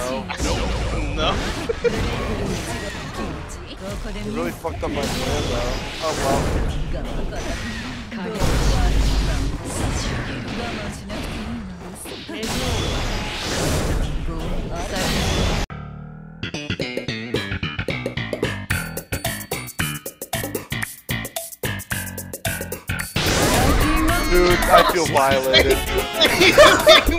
No. No. You really fucked up my plan though. Oh well. Dude, I feel violated.